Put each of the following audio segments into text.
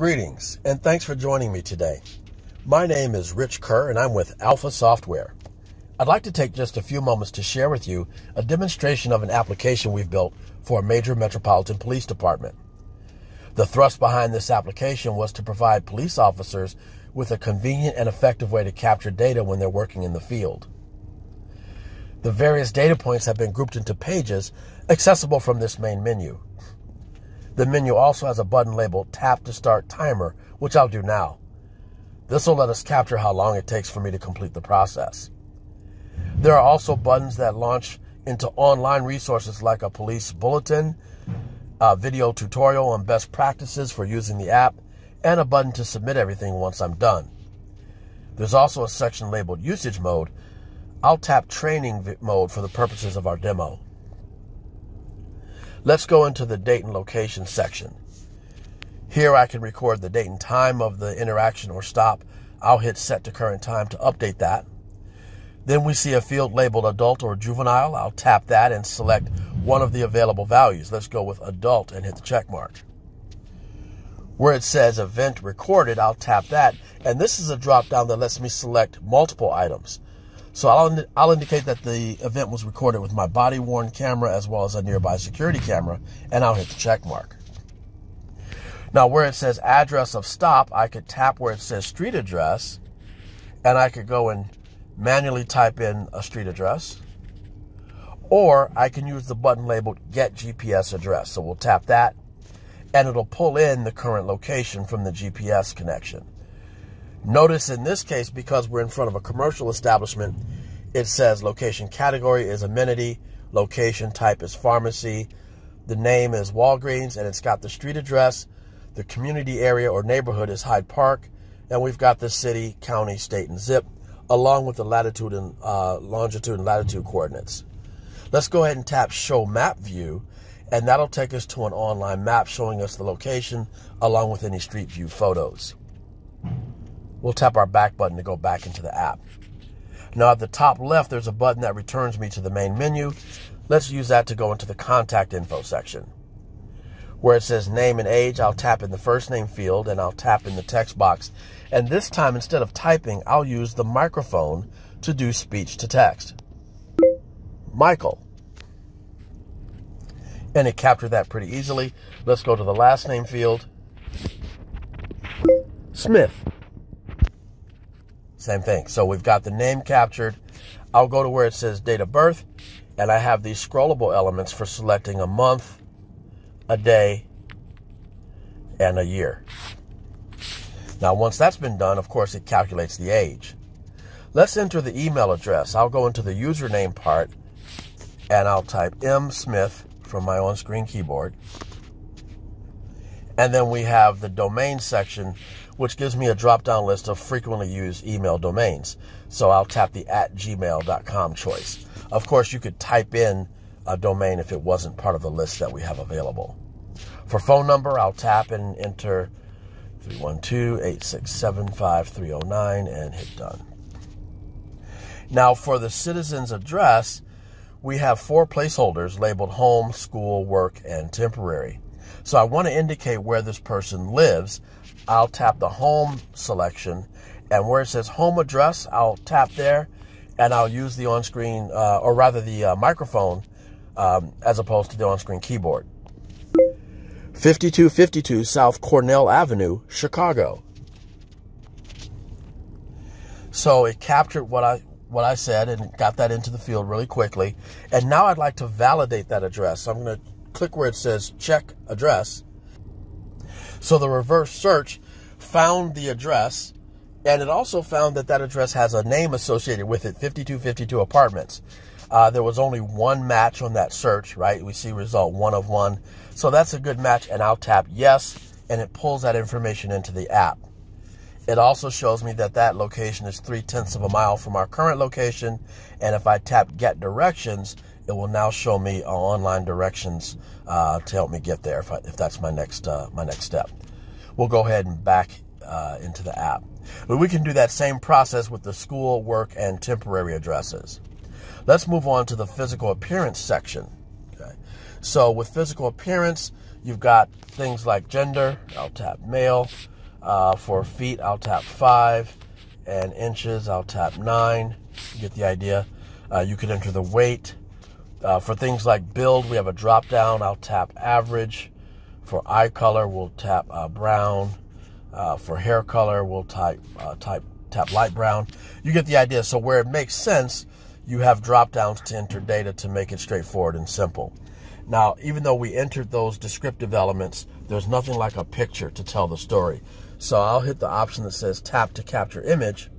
Greetings, and thanks for joining me today. My name is Rich Kerr, and I'm with Alpha Software. I'd like to take just a few moments to share with you a demonstration of an application we've built for a major metropolitan police department. The thrust behind this application was to provide police officers with a convenient and effective way to capture data when they're working in the field. The various data points have been grouped into pages accessible from this main menu. The menu also has a button labeled Tap to Start Timer, which I'll do now. This will let us capture how long it takes for me to complete the process. There are also buttons that launch into online resources like a police bulletin, a video tutorial on best practices for using the app, and a button to submit everything once I'm done. There's also a section labeled Usage Mode. I'll tap Training Mode for the purposes of our demo. Let's go into the date and location section. Here I can record the date and time of the interaction or stop. I'll hit set to current time to update that. Then we see a field labeled adult or juvenile. I'll tap that and select one of the available values. Let's go with adult and hit the check mark. Where it says event recorded, I'll tap that. And this is a drop down that lets me select multiple items. So I'll, I'll indicate that the event was recorded with my body worn camera as well as a nearby security camera, and I'll hit the check mark. Now, where it says address of stop, I could tap where it says street address, and I could go and manually type in a street address. Or I can use the button labeled Get GPS Address. So we'll tap that, and it'll pull in the current location from the GPS connection. Notice in this case, because we're in front of a commercial establishment, it says location category is amenity, location type is pharmacy, the name is Walgreens, and it's got the street address, the community area or neighborhood is Hyde Park, and we've got the city, county, state, and zip, along with the latitude and uh, longitude and latitude coordinates. Let's go ahead and tap Show Map View, and that'll take us to an online map showing us the location along with any Street View photos. We'll tap our back button to go back into the app. Now at the top left, there's a button that returns me to the main menu. Let's use that to go into the contact info section. Where it says name and age, I'll tap in the first name field and I'll tap in the text box. And this time, instead of typing, I'll use the microphone to do speech to text. Michael. And it captured that pretty easily. Let's go to the last name field. Smith. Same thing. So we've got the name captured. I'll go to where it says date of birth, and I have these scrollable elements for selecting a month, a day, and a year. Now, once that's been done, of course, it calculates the age. Let's enter the email address. I'll go into the username part, and I'll type M Smith from my on-screen keyboard. And then we have the domain section which gives me a drop down list of frequently used email domains. So I'll tap the at gmail.com choice. Of course, you could type in a domain if it wasn't part of the list that we have available. For phone number, I'll tap and enter 312-867-5309 and hit done. Now for the citizen's address, we have four placeholders labeled home, school, work, and temporary. So I want to indicate where this person lives. I'll tap the home selection, and where it says home address, I'll tap there, and I'll use the on-screen, uh, or rather the uh, microphone, um, as opposed to the on-screen keyboard. 5252 South Cornell Avenue, Chicago. So it captured what I what I said and got that into the field really quickly. And now I'd like to validate that address. So I'm going to click where it says check address. So the reverse search found the address and it also found that that address has a name associated with it 5252 apartments. Uh, there was only one match on that search, right? We see result one of one. So that's a good match, and I'll tap yes, and it pulls that information into the app. It also shows me that that location is three tenths of a mile from our current location, and if I tap get directions, it will now show me online directions uh, to help me get there if, I, if that's my next uh, my next step. We'll go ahead and back uh, into the app. But we can do that same process with the school, work, and temporary addresses. Let's move on to the physical appearance section. Okay. So with physical appearance, You've got things like gender, I'll tap male. Uh, for feet, I'll tap 5. And inches, I'll tap 9. You get the idea. Uh, you could enter the weight. Uh, for things like build, we have a drop down. I'll tap average. For eye color, we'll tap uh, brown. Uh, for hair color, we'll type uh, type tap light brown. You get the idea. So where it makes sense, you have drop downs to enter data to make it straightforward and simple. Now, even though we entered those descriptive elements, there's nothing like a picture to tell the story. So I'll hit the option that says tap to capture image,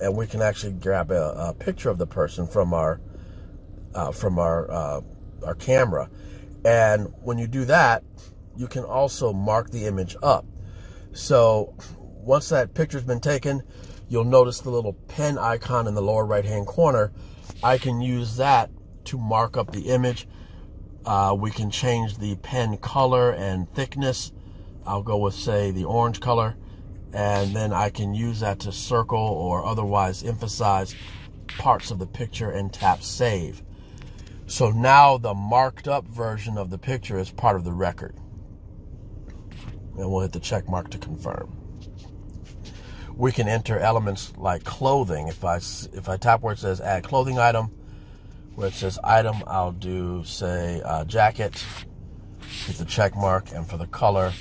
and we can actually grab a, a picture of the person from our uh, from our uh, our camera. And when you do that, you can also mark the image up. So once that picture's been taken, you'll notice the little pen icon in the lower right hand corner. I can use that to mark up the image. Uh, we can change the pen color and thickness. I'll go with, say, the orange color. And then I can use that to circle or otherwise emphasize parts of the picture and tap save. So now the marked up version of the picture is part of the record. And we'll hit the check mark to confirm. We can enter elements like clothing. If I, if I tap where it says add clothing item, where it says item, I'll do, say, uh, jacket, hit the check mark, and for the color,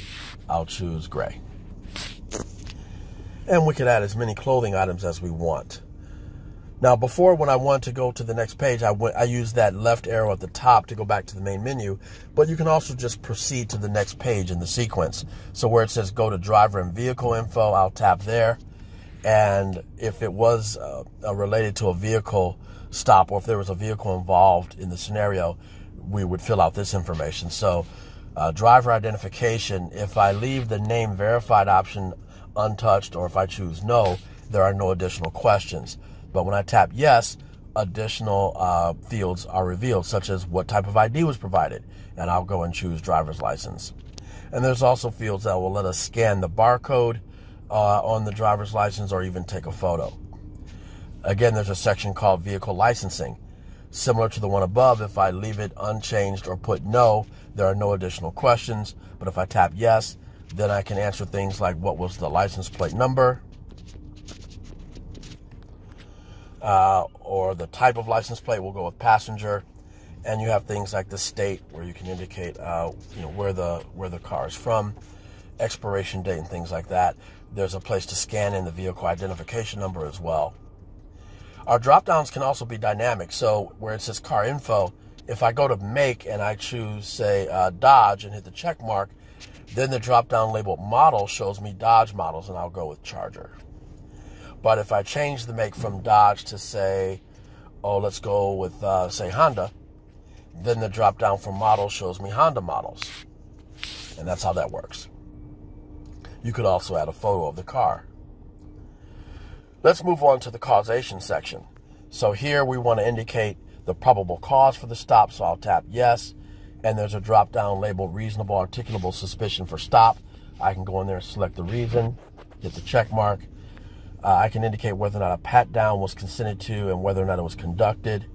I'll choose gray. And we can add as many clothing items as we want. Now, before when I want to go to the next page, I, went, I use that left arrow at the top to go back to the main menu, but you can also just proceed to the next page in the sequence. So where it says go to driver and vehicle info, I'll tap there. And if it was uh, uh, related to a vehicle stop or if there was a vehicle involved in the scenario, we would fill out this information. So uh, driver identification, if I leave the name verified option untouched or if I choose no, there are no additional questions. But when I tap yes, additional uh, fields are revealed, such as what type of ID was provided. And I'll go and choose driver's license. And there's also fields that will let us scan the barcode uh, on the driver's license or even take a photo. Again, there's a section called vehicle licensing. Similar to the one above, if I leave it unchanged or put no, there are no additional questions. But if I tap yes, then I can answer things like what was the license plate number, uh, or the type of license plate will go with passenger. And you have things like the state where you can indicate, uh, you know, where the where the car is from, expiration date, and things like that. There's a place to scan in the vehicle identification number as well. Our drop downs can also be dynamic. So where it says car info, if I go to make and I choose, say, uh, Dodge and hit the check mark, then the drop down label model shows me Dodge models, and I'll go with Charger. But if I change the make from Dodge to say, oh, let's go with, uh, say, Honda, then the drop down for model shows me Honda models. And that's how that works. You could also add a photo of the car. Let's move on to the causation section. So here we want to indicate the probable cause for the stop, so I'll tap yes. And there's a drop down labeled reasonable articulable suspicion for stop. I can go in there and select the reason, hit the check mark, uh, I can indicate whether or not a pat down was consented to and whether or not it was conducted.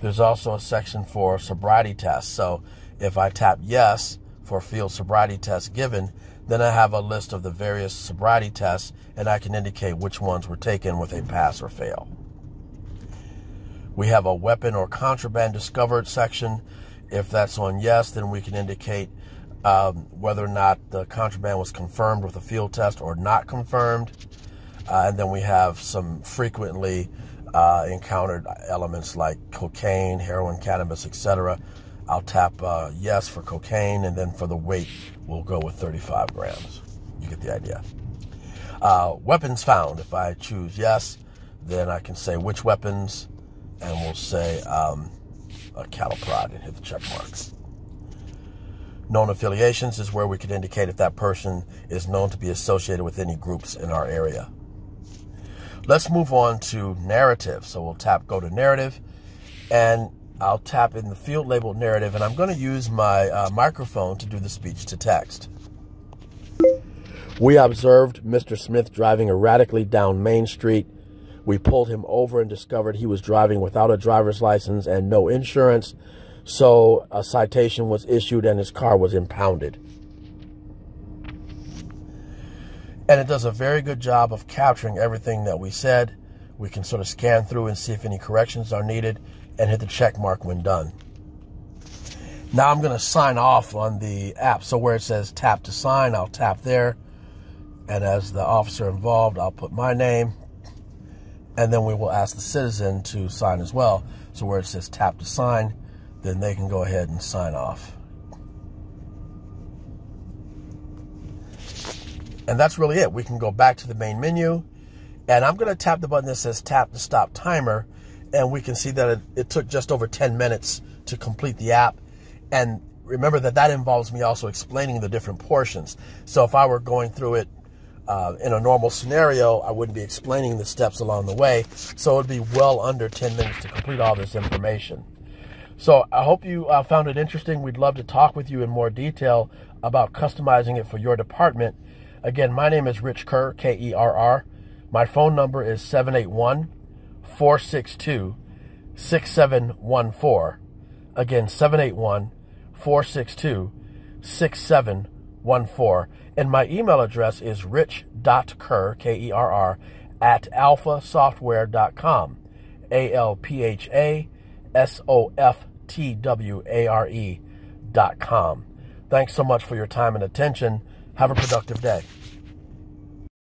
There's also a section for sobriety tests. So if I tap yes for field sobriety test given, then I have a list of the various sobriety tests and I can indicate which ones were taken with a pass or fail. We have a weapon or contraband discovered section. If that's on yes, then we can indicate um, whether or not the contraband was confirmed with a field test or not confirmed. Uh, and then we have some frequently uh, encountered elements like cocaine, heroin, cannabis, etc. I'll tap uh, yes for cocaine, and then for the weight, we'll go with 35 grams. You get the idea. Uh, weapons found. If I choose yes, then I can say which weapons, and we'll say um, a cattle prod and hit the check mark. Known affiliations is where we could indicate if that person is known to be associated with any groups in our area. Let's move on to narrative. So we'll tap go to narrative and I'll tap in the field labeled narrative and I'm going to use my uh, microphone to do the speech to text. We observed Mr. Smith driving erratically down Main Street. We pulled him over and discovered he was driving without a driver's license and no insurance. So a citation was issued and his car was impounded. And it does a very good job of capturing everything that we said. We can sort of scan through and see if any corrections are needed and hit the check mark when done. Now I'm going to sign off on the app. So where it says tap to sign, I'll tap there. And as the officer involved, I'll put my name. And then we will ask the citizen to sign as well. So where it says tap to sign, then they can go ahead and sign off. And that's really it. We can go back to the main menu. And I'm going to tap the button that says tap to stop timer. And we can see that it, it took just over 10 minutes to complete the app and remember that that involves me also explaining the different portions. So if I were going through it uh, in a normal scenario, I wouldn't be explaining the steps along the way. So it would be well under 10 minutes to complete all this information. So I hope you uh, found it interesting. We'd love to talk with you in more detail about customizing it for your department. Again, my name is Rich Kerr, K E R R. My phone number is 781 462 6714. Again, 781 462 6714. And my email address is rich.kerr, K E R R, at alphasoftware.com. A L P H A S O F T W A R dot com. Thanks so much for your time and attention. Have a productive day.